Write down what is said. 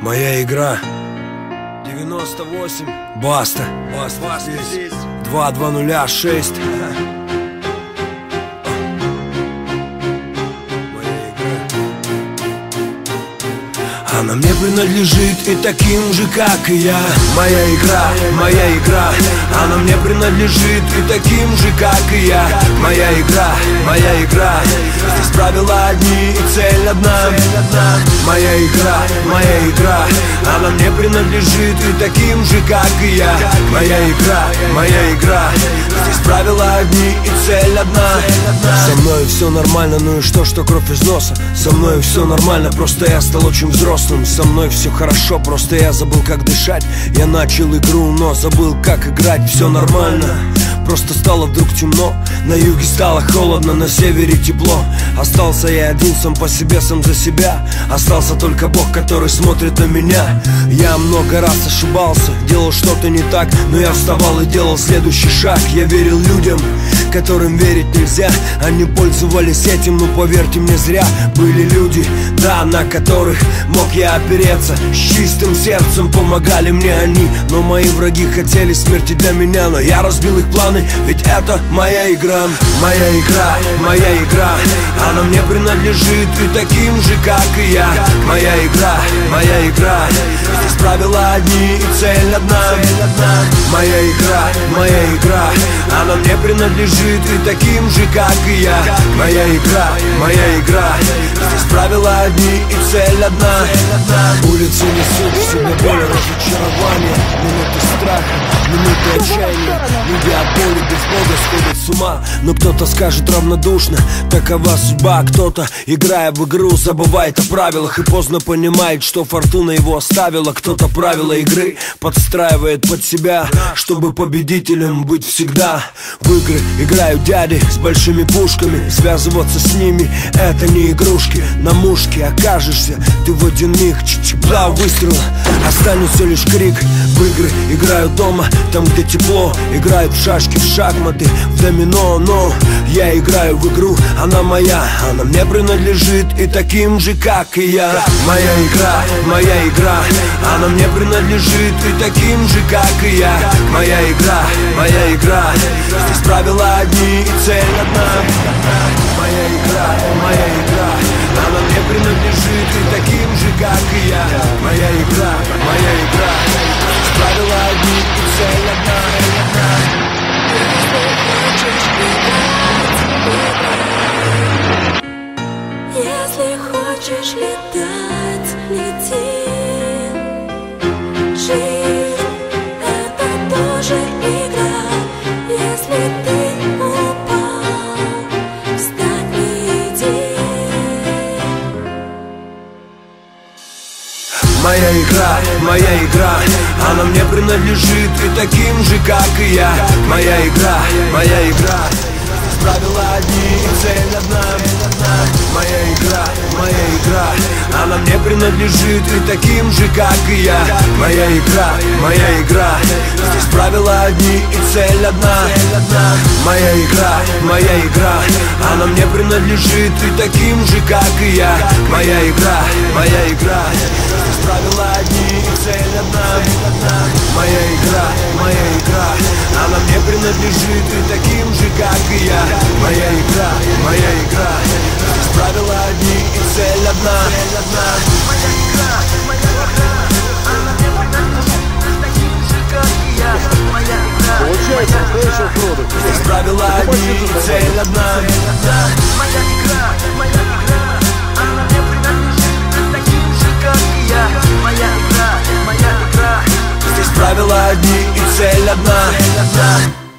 Моя игра. 98 Баста. Баста, Баста здесь. 2206 Она мне принадлежит и таким же, как и я. Моя игра, моя игра. Она мне принадлежит и таким же, как и я Моя игра, моя игра. Здесь правила одни и цель одна. Моя игра, моя игра. Она мне принадлежит и таким же, как и я. Моя игра, моя игра. Здесь правила одни и цель одна. Со мной все нормально, ну и что, что кровь из носа? Со мной все нормально, просто я стал очень взрослым. Со мной все хорошо, просто я забыл как дышать. Я начал игру, но забыл как играть. Все нормально Просто стало вдруг темно. На юге стало холодно, на севере тепло. Остался я один сам по себе, сам за себя. Остался только Бог, который смотрит на меня. Я много раз ошибался, делал что-то не так Но я вставал и делал следующий шаг. Я верил людям, которым верить нельзя. Они пользовались этим, но поверьте мне зря. Были люди, да, на которых мог я опереться. С чистым сердцем помогали мне они Но мои враги хотели смерти для меня. Но я разбил их планы, ведь это моя игра Моя игра, моя игра. Она мне принадлежит и таким же, как и я. Моя игра, моя игра. Здесь правила одни и цель одна. Моя игра, моя игра. Она мне принадлежит и таким же, как и я. Моя игра, моя игра. Здесь правила одни и цель одна. Улицы несут в себе боль и разочарование. Минуты страха, минуты отчаяния Люди от боли без Бога сходят с ума. Но кто-то скажет равнодушно Такова судьба, кто-то, играя в игру Забывает о правилах и поздно понимает Что фортуна его оставила. Кто-то правила игры подстраивает под себя Чтобы победителем быть всегда. В игры играют дяди с большими пушками. Связываться с ними это не игрушки. На мушке окажешься ты в один миг. Чик-чик, два выстрела Останется лишь крик. В игры играют дома Там где тепло Играют в шашки, в шахматы В домино, но я играю в игру Она моя, она мне принадлежит И таким же, как и я. Моя игра, моя игра Она мне принадлежит И таким же, как и я. Моя игра, моя игра Здесь правила одни и цель одна. Моя игра, моя игра Если хочешь летать, лети. Жизнь — это тоже игра. Если ты упал, встань и иди. Моя игра, моя игра Она мне принадлежит и таким же, как и я. Моя игра, моя игра принадлежит и таким же, как и я. Моя игра, моя игра. Здесь правила одни и цель одна. Моя игра, моя игра. Она мне принадлежит и таким же, как и я. Моя игра, моя игра. Здесь правила одни и цель одна. Моя игра, моя игра. Она мне принадлежит и таким же, как и я. Моя игра, моя игра. Здесь правила одни и цель одна, цель одна. продал Здесь правила одни, цель одна. Моя игра, моя игра Она мне принадлежит таким же, как и я. Моя игра, моя игра. Здесь правила одни и цель одна.